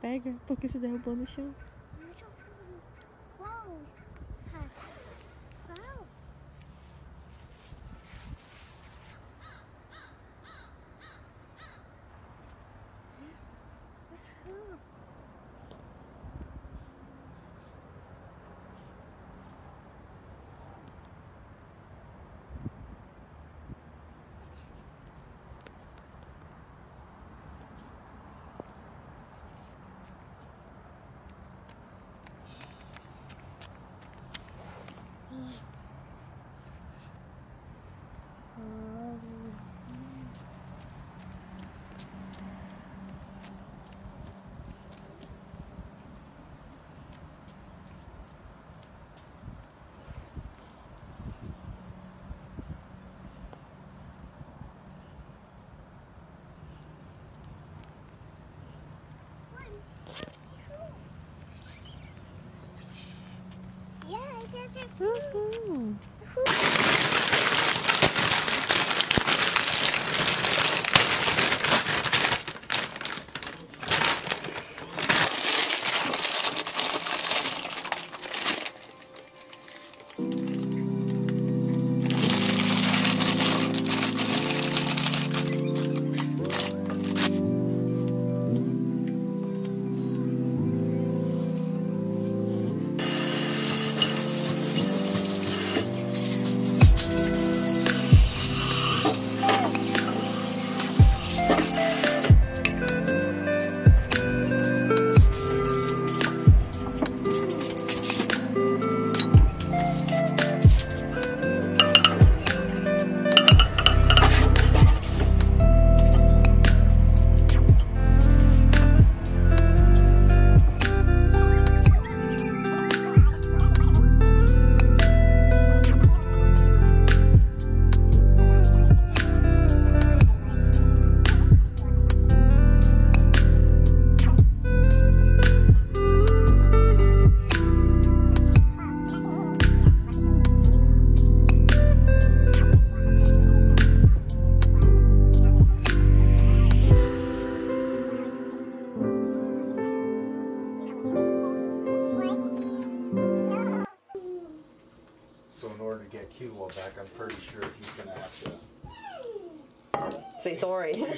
pega porque se derrubou no chão. Woohoo! Woohoo!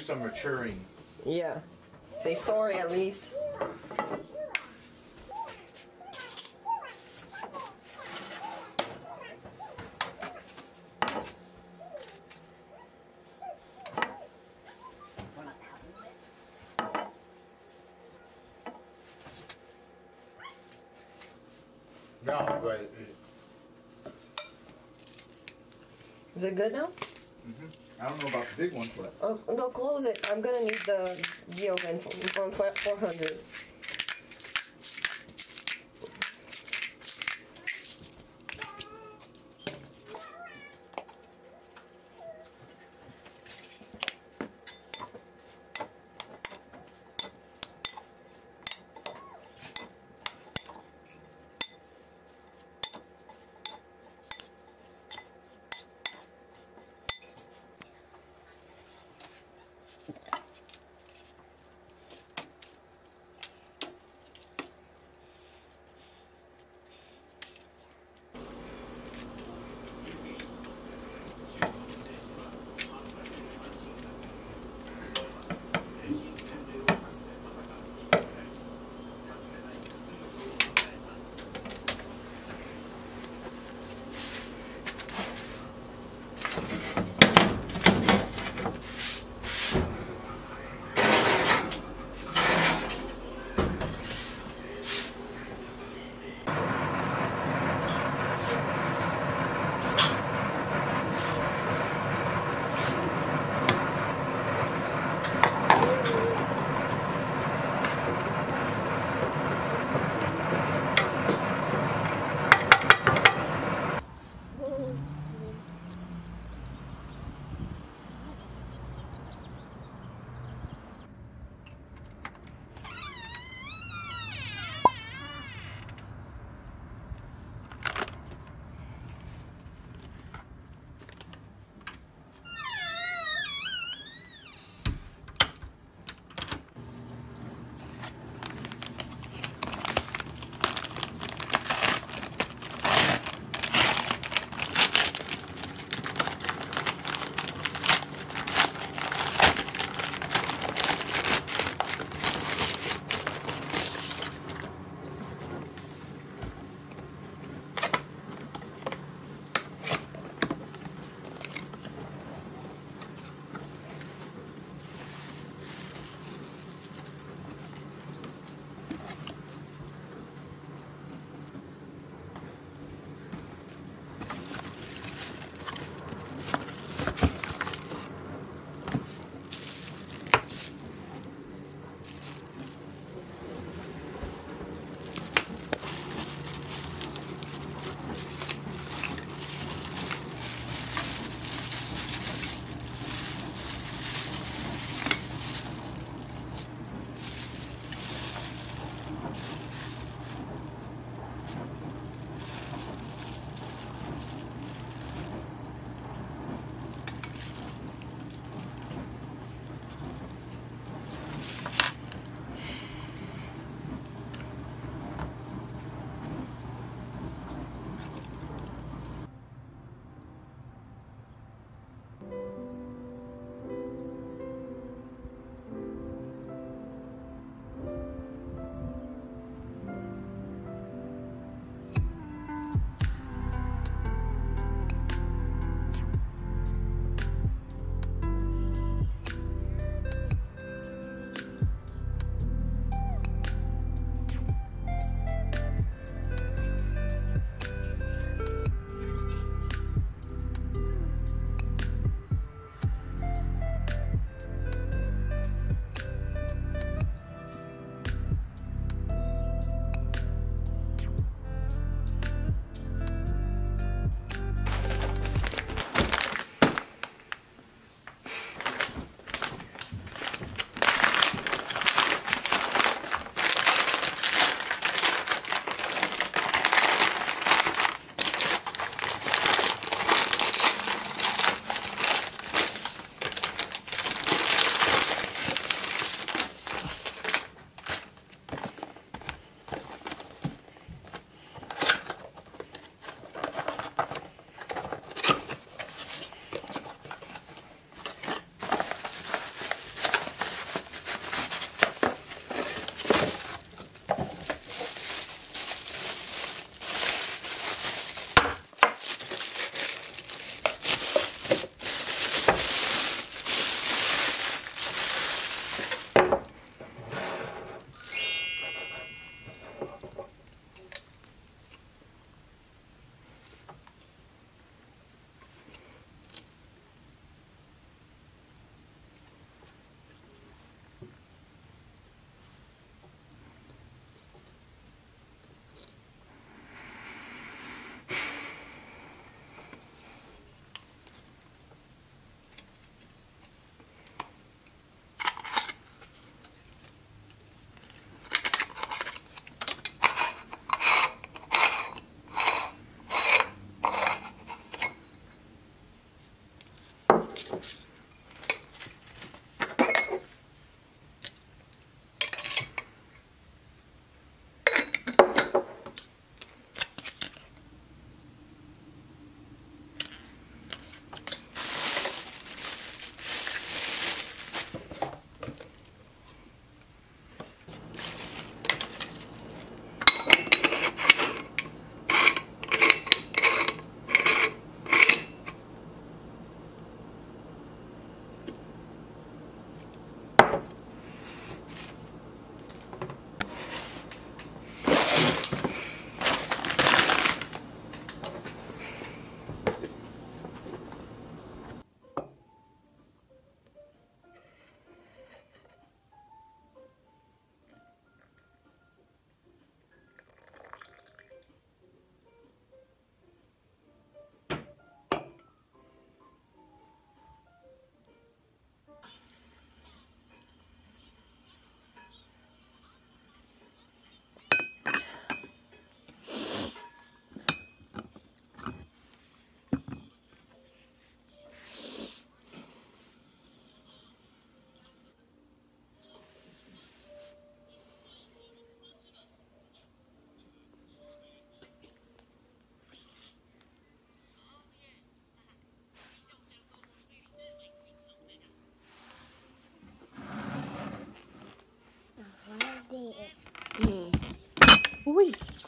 Some maturing. yeah. Say sorry at least. No, but Is it good now? Mm-hmm. I don't know about the big one, but Oh, no, close it. I'm gonna need the on 400.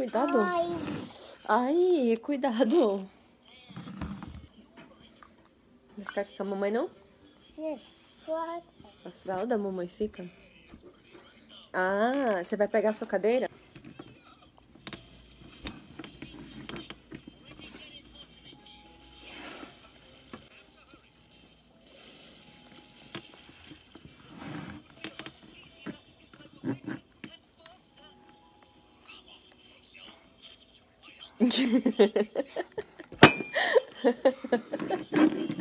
Cuidado. Ai. Ai, cuidado. Vai ficar aqui com a mamãe, não? Yes. A fralda, a mamãe fica. Ah, você vai pegar a sua cadeira? Thank you.